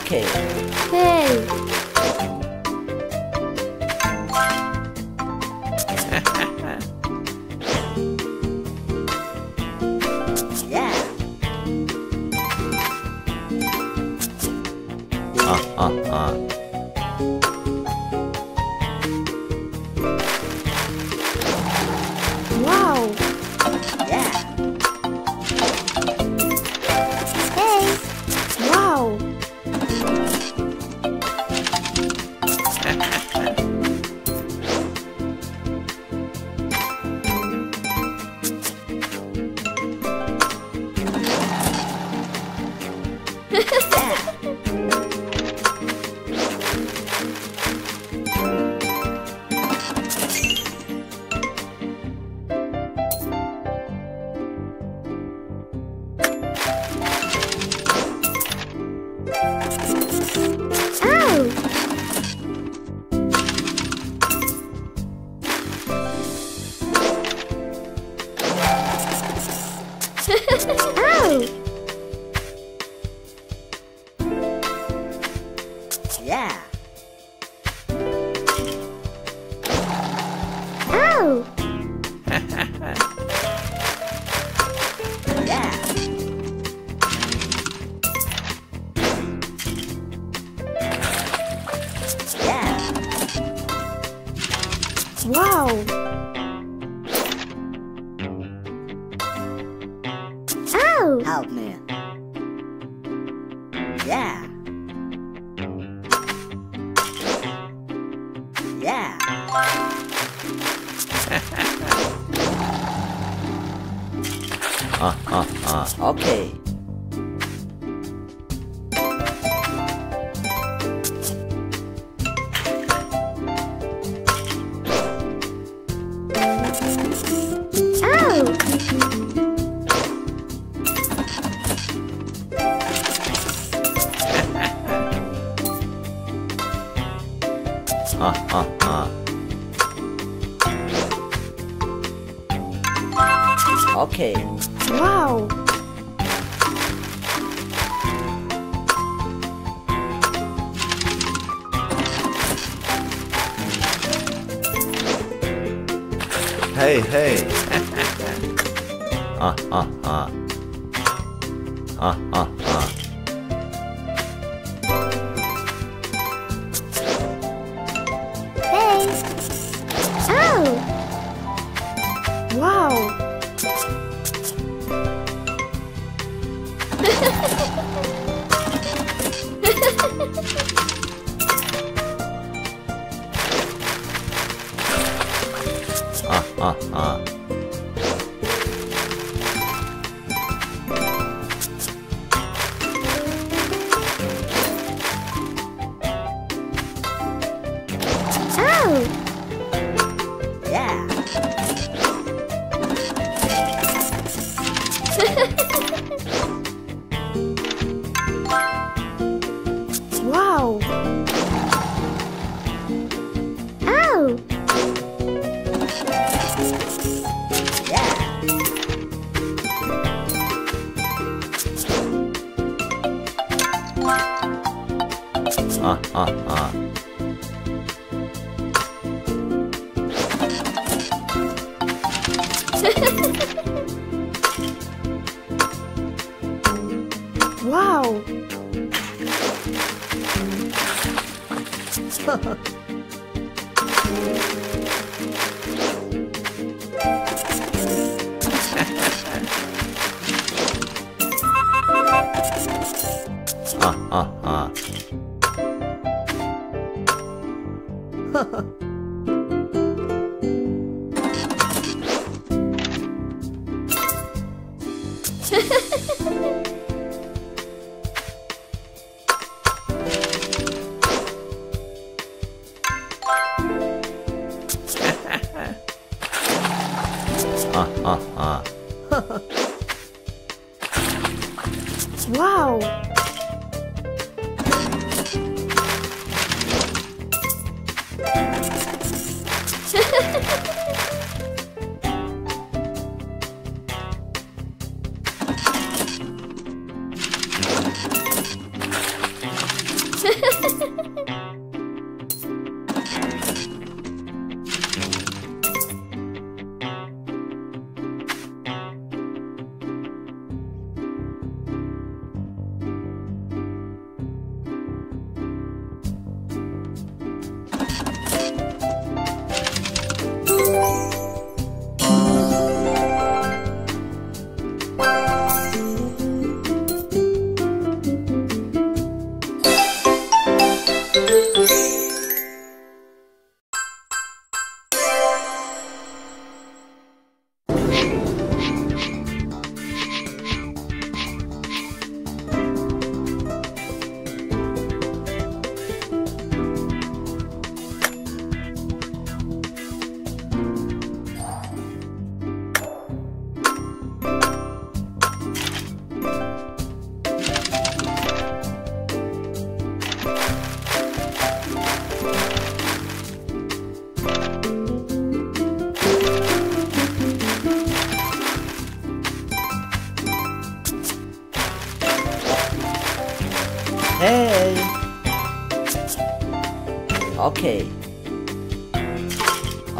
Okay. Hey. ah, ah, ah. Okay. 啊啊啊。啊啊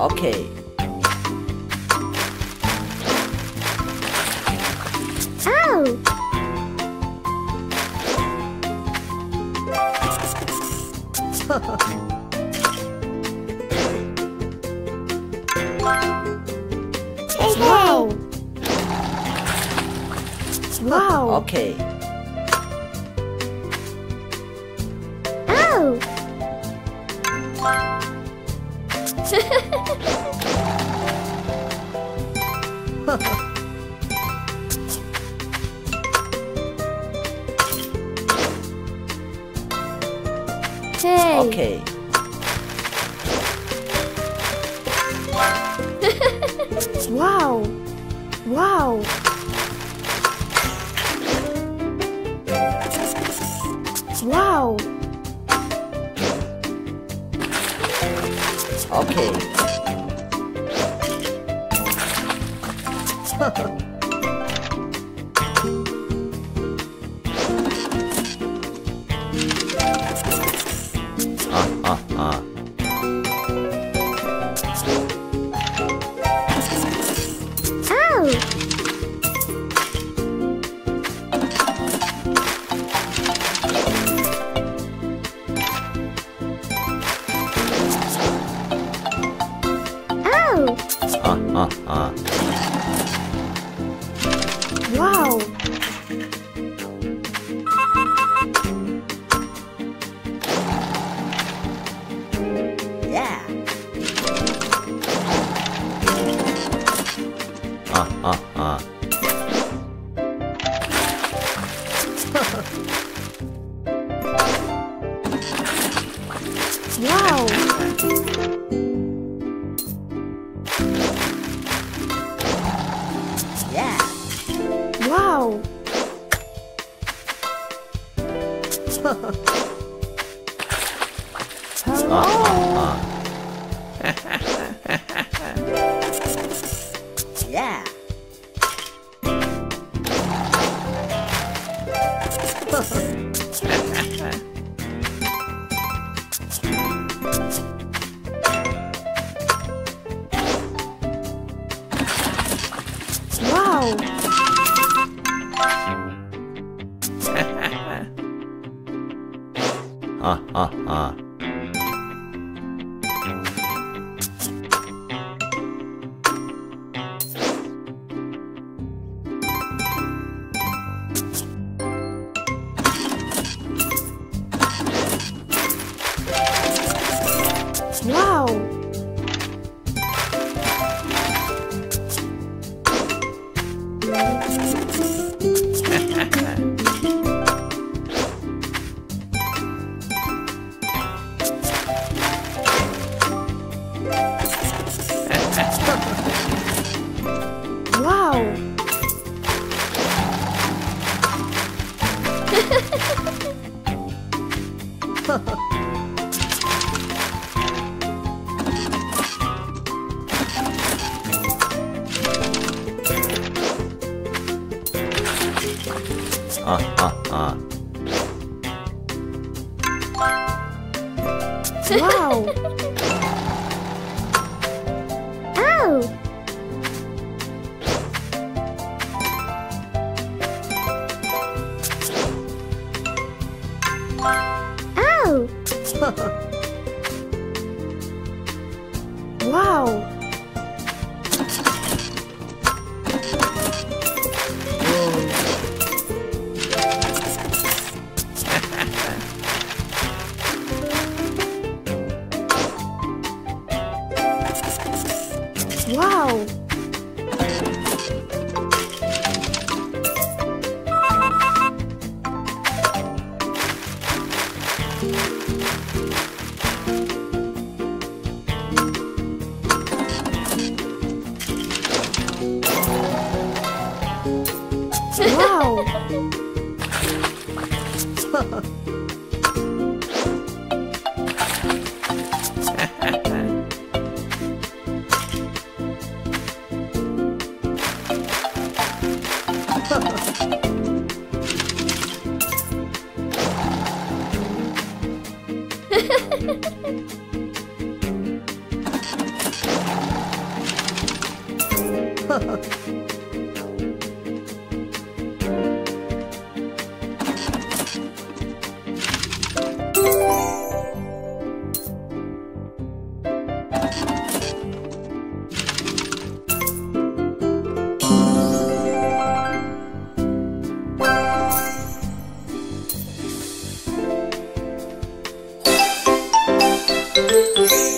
Okay. Oh! wow! Wow! Okay. okay. wow! Wow! Wow! Okay. 啊啊啊。Wow. Oh. Oh. Ow. Ow. Wow. Wow. Wow. Move.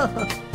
呵 呵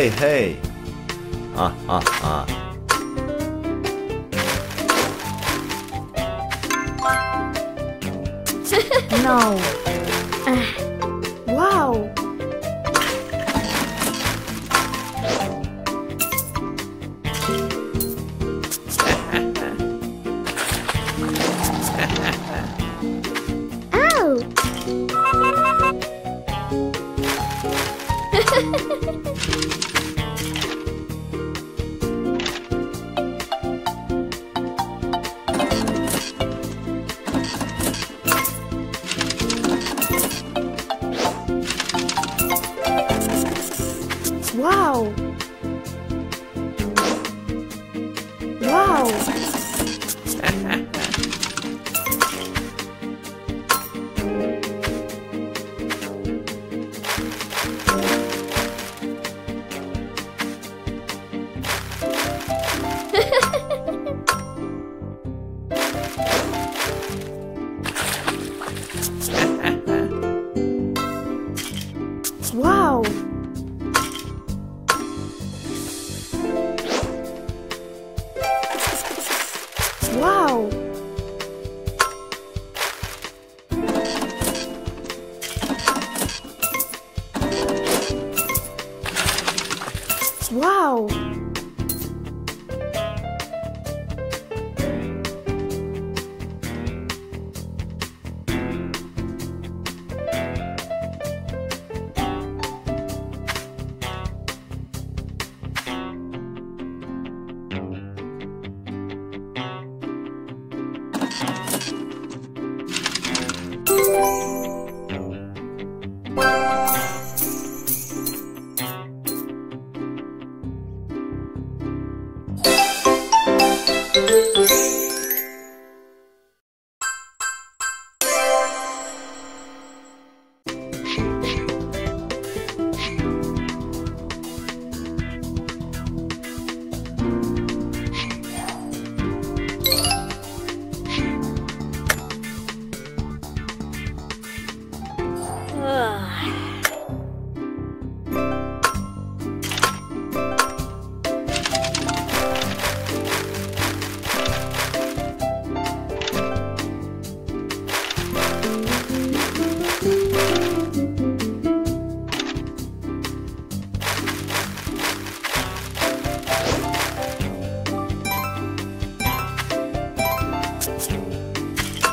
hey, hey. Ah, ah, ah. no.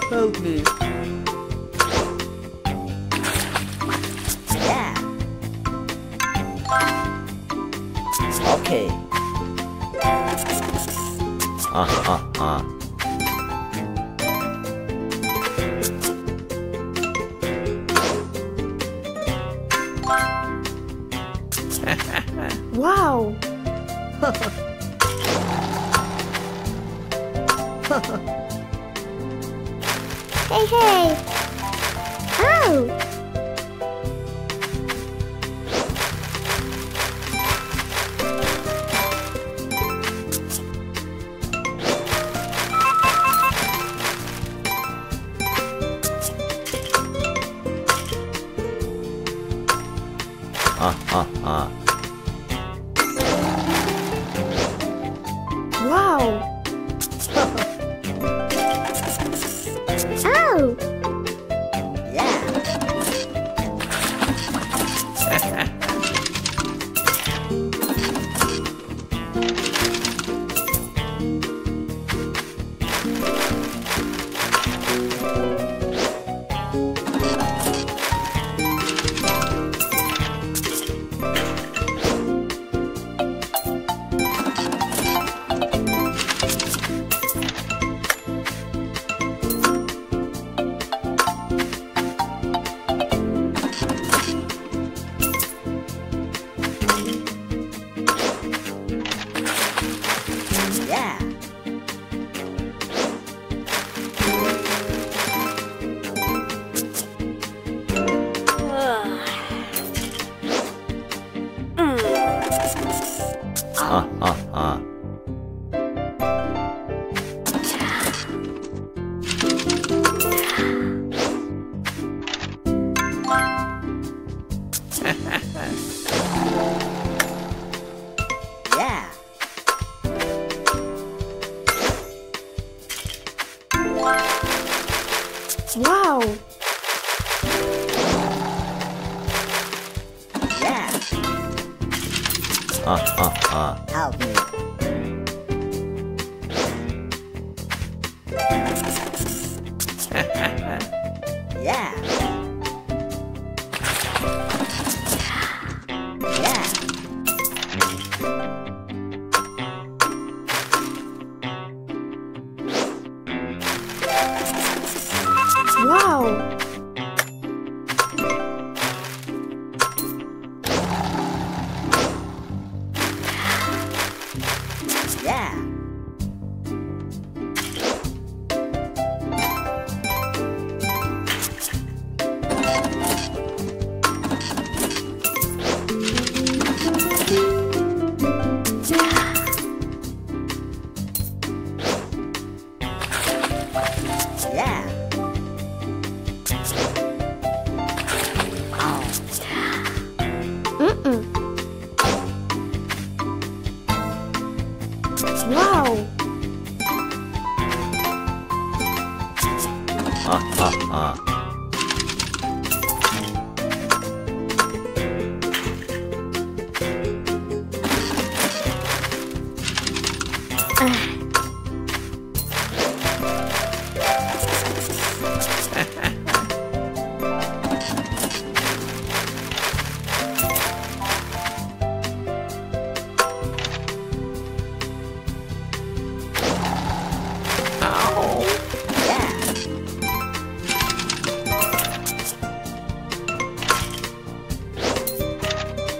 Boat. Yeah. Okay. Uh-huh. Ah. Wow! oh!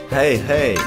hey, hey.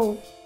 Tchau!